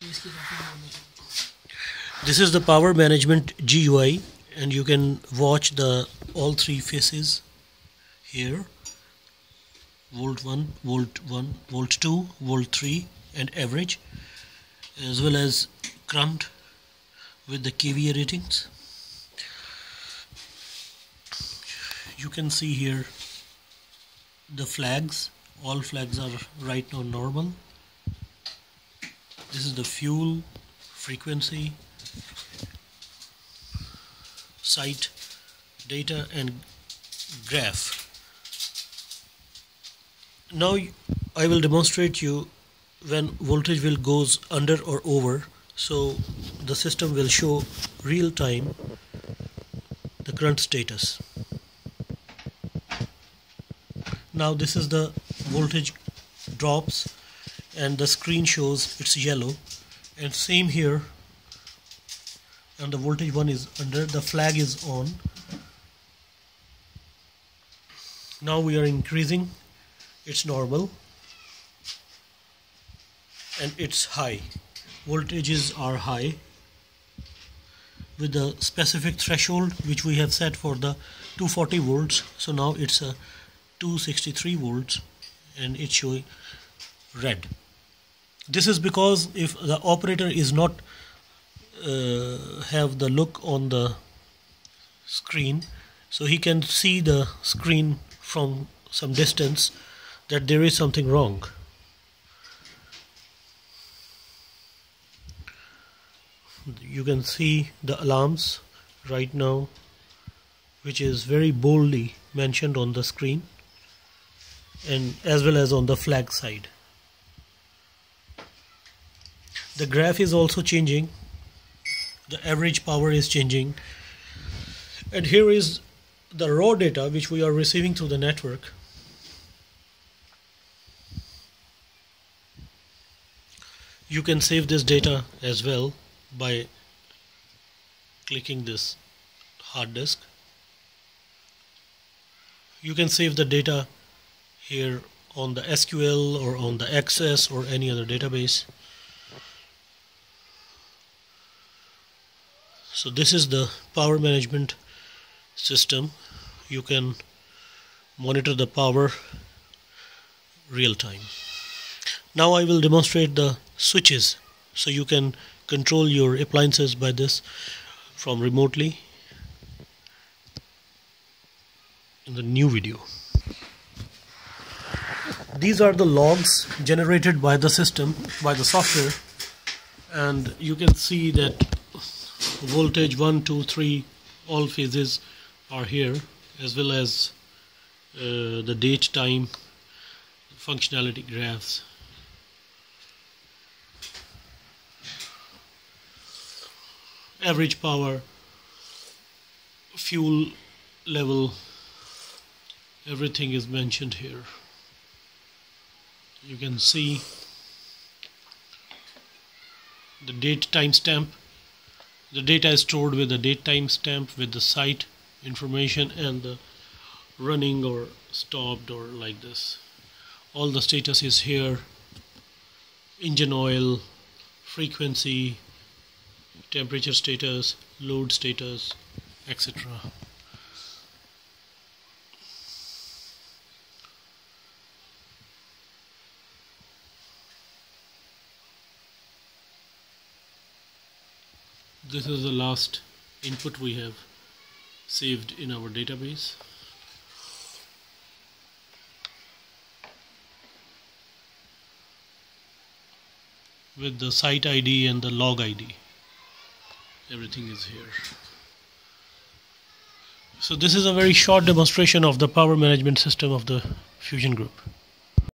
This is the power management GUI and you can watch the all three phases here. Volt 1 volt 1 volt 2 volt 3 and average as well as current with the kVA ratings. You can see here the flags. All flags are right now normal this is the fuel frequency site data and graph. Now I will demonstrate you when voltage will goes under or over. So the system will show real time the current status. Now this is the voltage drops and the screen shows it's yellow. And same here. And the voltage one is under. The flag is on. Now we are increasing. It's normal. And it's high. Voltages are high. With the specific threshold which we have set for the 240 volts. So now it's a 263 volts. And it's showing red this is because if the operator is not uh, have the look on the screen so he can see the screen from some distance that there is something wrong. You can see the alarms right now which is very boldly mentioned on the screen and as well as on the flag side the graph is also changing. The average power is changing. And here is the raw data which we are receiving through the network. You can save this data as well by clicking this hard disk. You can save the data here on the SQL or on the Access or any other database. So this is the power management system. You can monitor the power real time. Now I will demonstrate the switches so you can control your appliances by this from remotely in the new video these are the logs generated by the system by the software and you can see that voltage 1 2 3 all phases are here as well as uh, the date time functionality graphs. Average power fuel level everything is mentioned here. You can see the date timestamp the data is stored with the date timestamp with the site information and the running or stopped or like this. All the status is here. Engine oil frequency temperature status load status etc this is the last input we have saved in our database. With the site ID and the log ID everything is here. So this is a very short demonstration of the power management system of the fusion group